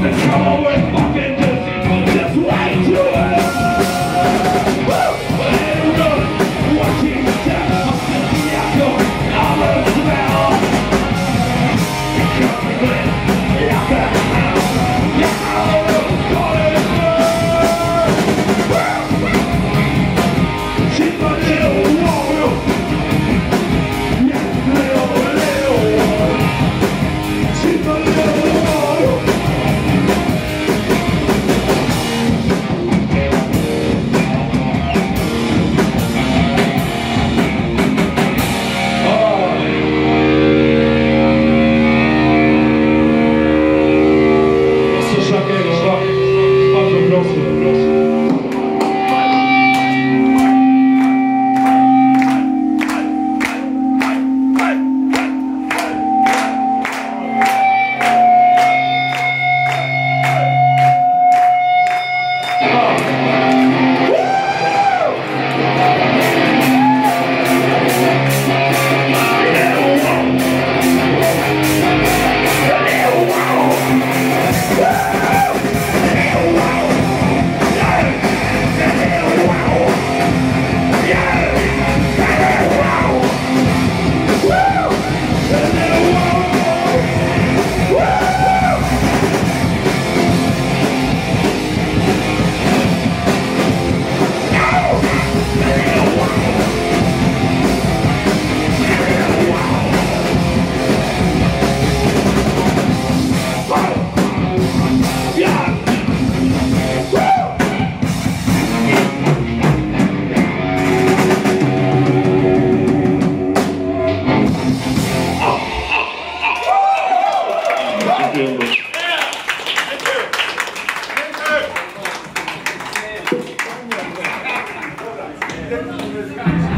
the door. Kiungo.